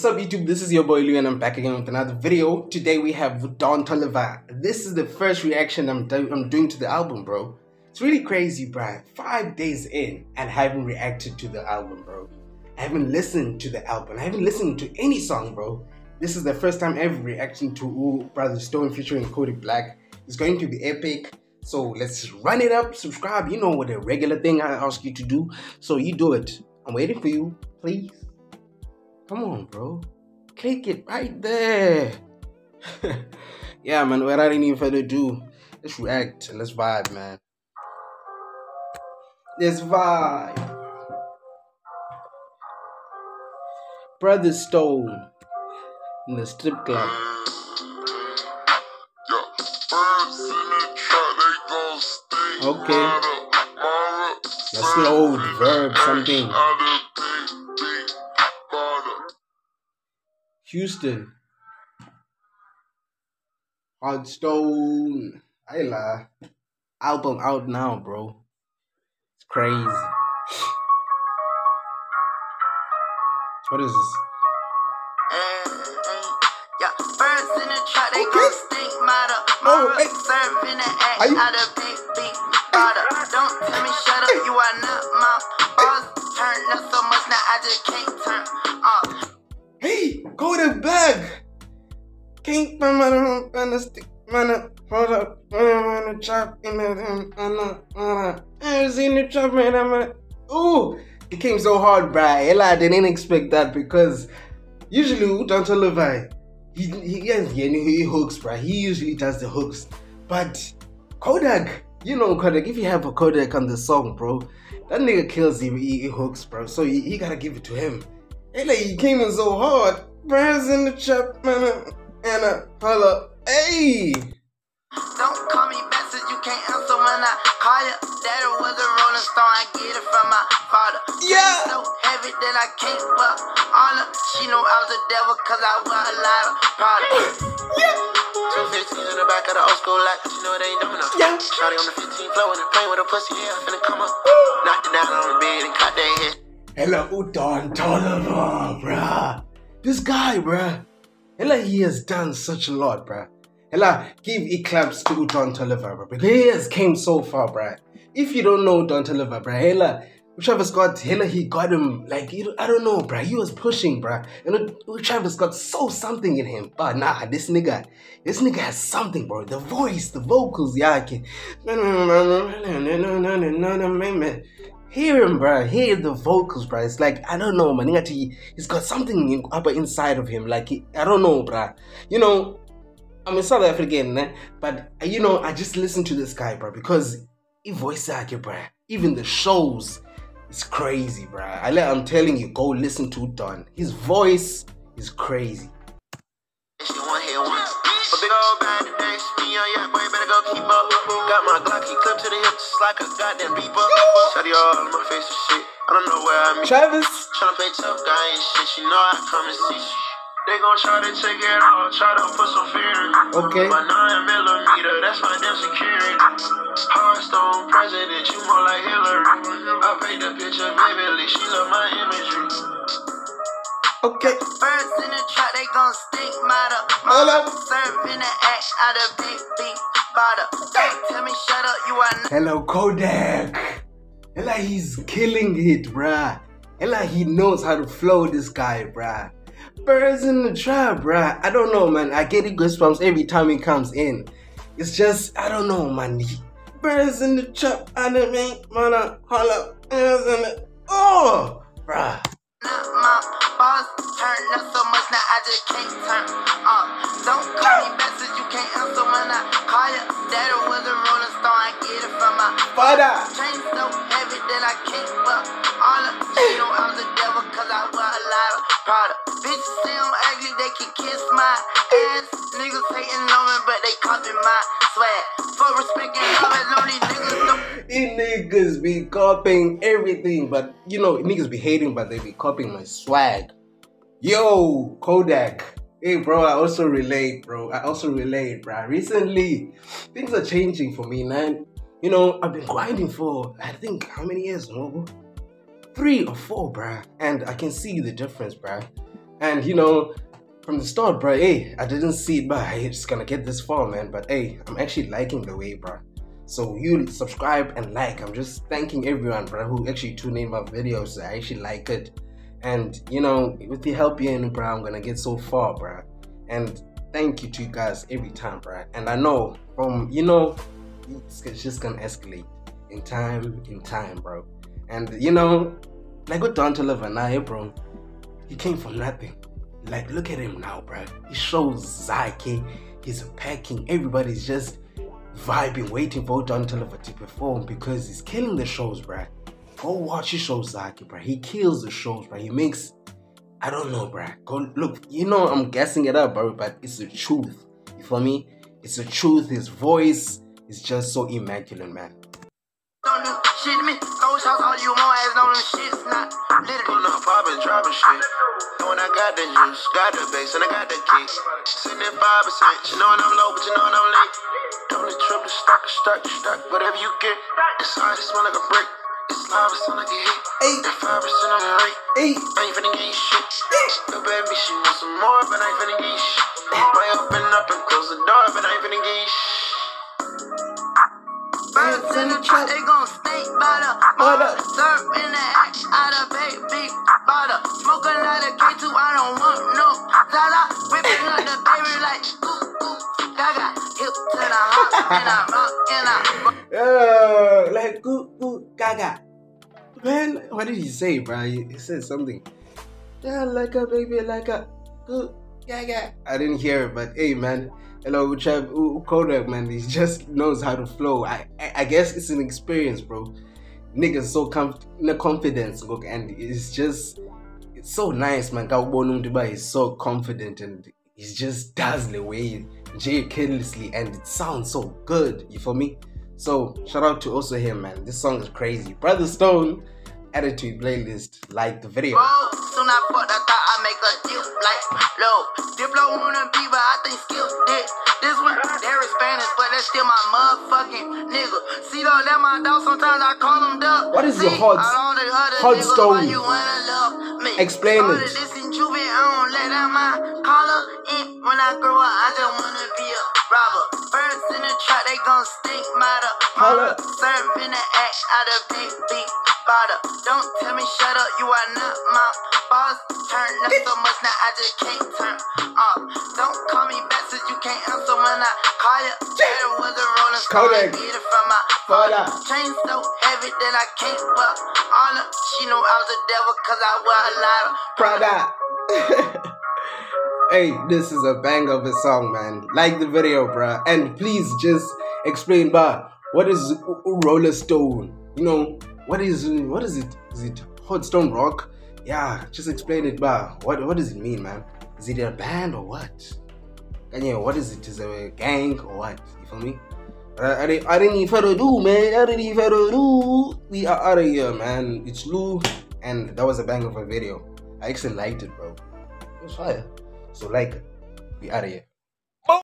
What's up YouTube, this is your boy Lou and I'm back again with another video. Today we have Don Toliver. This is the first reaction I'm, do I'm doing to the album, bro. It's really crazy, bro. Five days in and I haven't reacted to the album, bro. I haven't listened to the album. I haven't listened to any song, bro. This is the first time ever reacting to Ooh, Brother Stone featuring Kodak Black. It's going to be epic. So let's run it up, subscribe. You know what the regular thing I ask you to do. So you do it. I'm waiting for you, please. Come on, bro. Click it right there. yeah, man, without any further ado, let's react and let's vibe, man. Let's vibe. Brother Stone in the strip club. Okay. Let's load verb something. Houston. Hot Stone. I lie. Album out now, bro. It's crazy. What is this? Mm-hmm. Yeah, birds in the trap, they gon' stink matter. Oh, hey. serving the act out of big, big butter. Don't tell me shut up, you are not my boss. Turn up so much now I just can't turn Own on the stick. Man, hold up. Man, the chop in the man, man. I seen the chop, man. I'm Ooh, it came so hard, bruh. Ella, I didn't expect that because usually Don Levi, he he has yeah, he hooks, bruh. He usually does the hooks, but Kodak, you know Kodak. If you have a Kodak on the song, bro, that nigga kills him. He, he hooks, bro. So you, you gotta give it to him. Like, he came in so hard. Brands in the trap, man. And uh, a holla. Hey! Don't call me back message, you can't answer when I call you. Daddy was a rolling stone, I get it from my father. Yeah! So heavy that I can't but honor. She know I was a devil cause I wear a lot of Prada. Yeah! Two 15s in the back of the old school like, you know it ain't dumb enough. Yeah! Shawty on the 15 floor and playing with a pussy, yeah, I'm finna come up. Knocked it down on the bed and caught their head. Hello, Don Toliver, bruh. This guy, bruh. Hella, he has done such a lot, bruh. Hella, give e claps to Don Toliver, bruh. Because he has came so far, bruh. If you don't know Don Toliver, bruh, Hella, Travis Scott, Hella, he got him, like, I don't know, bruh. He was pushing, bruh. And Travis Scott saw something in him. But nah, this nigga, this nigga has something, bro. The voice, the vocals, yeah, I can. Hear him, bro. Hear the vocals, bro. It's like I don't know, man. He's got something in, upper inside of him. Like I don't know, bro. You know, I'm in South African, eh? but you know, I just listen to this guy, bro, because he voice actor, bro. Even the shows, it's crazy, bro. I I'm telling you, go listen to Don. His voice is crazy. Got my Glocky clip to the hip just like a goddamn beeper. All in my face and shit. I don't know where I mean. Travis. Tryna play tough guy and shit. You know I come and see shit. They gon' try to take it all, try to put some fear in Okay. My 9 millimeter, that's my damn security. Hardstone president, you more like Hillary. I paint the picture vividly, she love my imagery. Okay. Birds in the trap, they gon' stink. Hold up. Serving the act out of big, big. Don't tell me shut up, you are not. Hello, Kodak. Ella, he's killing it, bruh. Ella, he knows how to flow this guy, bruh. Birds in the trap, bruh. I don't know, man. I get it goosebumps every time he comes in. It's just, I don't know, man. Birds in the trap, I don't make man, holla. Birds in the, oh, bruh. My boss turned up so much now I just can't turn up. Don't call me message, you can't answer when I call you. Daddy was a rolling stone, I get it from my father. Chain so heavy that I can't but all of you know I was a devil cause I wear a lot of Prada. Bitches say I'm ugly, they can kiss my ass. Niggas hating on me, but they copy my swag. For respect and love, these niggas Niggas be copying everything, but you know, niggas be hating, but they be copying my swag. Yo, Kodak. Hey, bro, I also relate, bro. I also relate, bro. Recently, things are changing for me, man. You know, I've been grinding for, I think, how many years, no? Three or four, bruh. And I can see the difference, bruh. And you know, from the start, bro, hey, I didn't see it, but it's gonna get this far, man. But hey, I'm actually liking the way, bro. So you subscribe and like. I'm just thanking everyone, bro, who actually tune in my videos. I actually like it. And you know, with the help you in, bro, I'm gonna get so far, bro. And thank you to you guys every time, bro. And I know from you know, it's just gonna escalate in time, in time, bro. And you know, like with Toliver now, bro, he came from nothing. Like, look at him now, bro. He shows Zaki, he's packing, everybody's just vibing, waiting for Don Toliver to perform because he's killing the shows, bruh. Go watch his shows, Zaki, bruh. He kills the shows, bruh. He makes, I don't know, bruh. Go look, you know, I'm guessing it up, bro, but it's the truth. You feel me? It's the truth. His voice is just so immaculate, man. Don't do shit to me. Throw shots on you, more ass on them shits. Not literally. Pull up, poppin', dropping shit. When I got the juice, got the bass, and I got the kick. Sitting at 5%. You know I'm low, but you know I'm late. Double, triple, stack, stack, stack, whatever you get. It's hard, it smell like a brick. It's live, it sound like a hit. Eight. That 5% on the rate. Hey, I ain't finna get you shit. Your baby, she wants some more, but I ain't finna get you shit. Might open up and close the door, but I ain't finna get you shit. Birds in the truck, they gon' stink by the mother. Surf in the act, out of baby butter. Smoke a lot of K2, I don't want no Zala. Ripping up the baby like ooh, ooh. Gaga. Hip to the uh, like goo goo gaga. Man, what did he say, bro? He, said something. Yeah, like a baby, like a goo gaga. I didn't hear it, but hey, man. Hello, Chab Kodak, man. He just knows how to flow. I, I, I guess it's an experience, bro. Niggas so comf- no confidence, look, and it's just it's so nice, man. Umuntu uba he's so confident and he's just dazzling the way Jay carelessly and it sounds so good. You feel me? So shout out to also him, man. This song is crazy. Brother Stone added to your playlist. Like the video. Oh, soon I fucked, I thought I make a dip like low. Diplo wanna be, but I think skill did. This one, they're Spanish, but that's still my motherfucking nigga. See though, that my dog, sometimes I call him duck. What is the See, hot- the other hot stone? you wanna love me? Explain Started it. This in Juvie, I don't out my collar in. When I grow up, I just wanna be a robber. Birds in the trap, they gon' stink, matter. Holla. Serve in the act out of big, big bottle. Don't tell me shut up, you are not my boss. Turn up so much now I just can't turn off. Don't call me back since you can't answer when I call you. That was a rolling stone, get it from my Father. Chain so heavy that I can't fuck all. She knew I was a devil cause I wear a lot of Prada. hey, this is a bang of a song, man. Like the video, bruh. And please just explain, bruh, what is Roller Stone? You know, what is what is it? Is it Hot Stone Rock? Yeah, just explain it, bruh. What what does it mean, man? Is it a band or what? And yeah, what is it? Is it a gang or what? You feel me? I, I, didn't- didn't even further do, man. I didn't even do. We are out of here, man. It's Lou, and that was a bang of a video. I actually liked it, bro. It was fire. So like, we out of here.